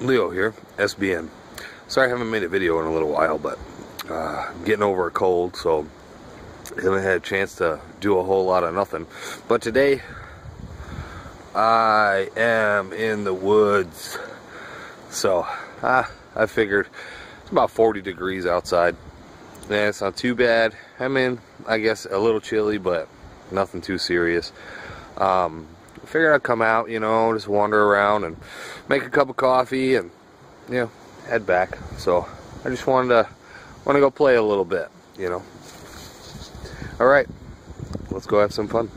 Leo here, SBN. Sorry I haven't made a video in a little while, but uh, I'm getting over a cold, so I haven't had a chance to do a whole lot of nothing. But today, I am in the woods. So, uh, I figured it's about 40 degrees outside. Yeah, it's not too bad. I mean, I guess a little chilly, but nothing too serious. Um, figured I'd come out, you know, just wander around and make a cup of coffee and, you know, head back. So I just wanted to want to go play a little bit, you know. All right, let's go have some fun.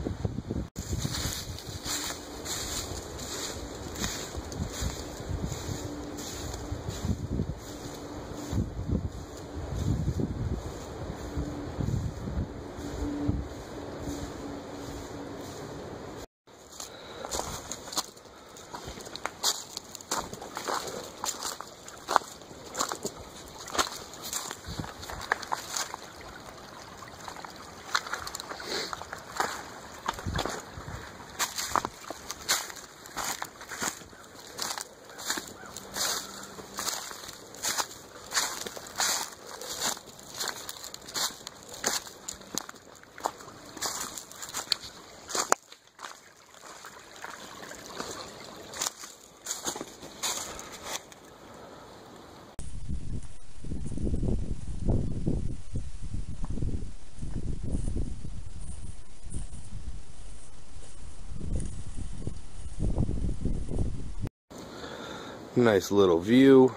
Nice little view.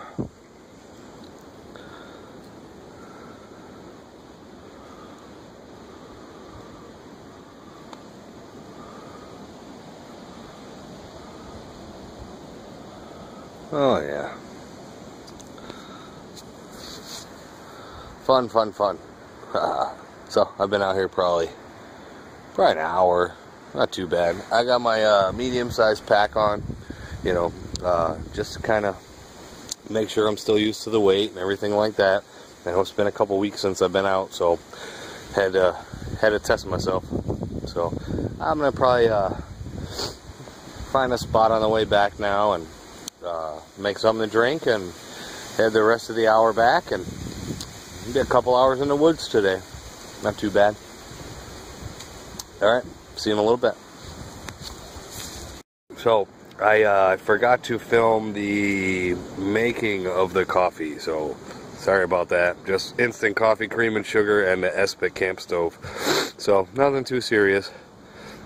Oh yeah. Fun, fun, fun. so I've been out here probably probably an hour. Not too bad. I got my uh, medium-sized pack on. You know, uh, just to kind of make sure I'm still used to the weight and everything like that. I know it's been a couple weeks since I've been out, so had to had to test myself. So I'm gonna probably uh, find a spot on the way back now and uh, make something to drink and head the rest of the hour back and be a couple hours in the woods today. Not too bad. All right, see you in a little bit. So I uh, forgot to film the making of the coffee, so sorry about that. Just instant coffee, cream and sugar, and the Esbit camp stove. So nothing too serious,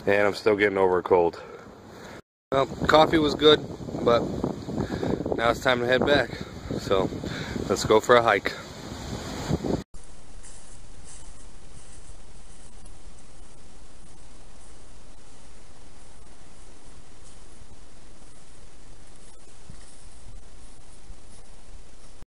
and I'm still getting over a cold. Well, coffee was good, but now it's time to head back. So let's go for a hike.